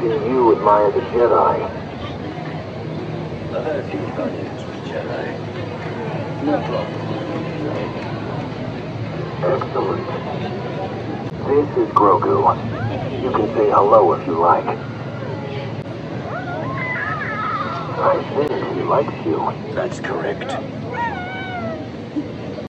Do you admire the Jedi. I've had a few run-ins with Jedi. No problem. Excellent. This is Grogu. You can say hello if you like. I think he likes you. That's correct.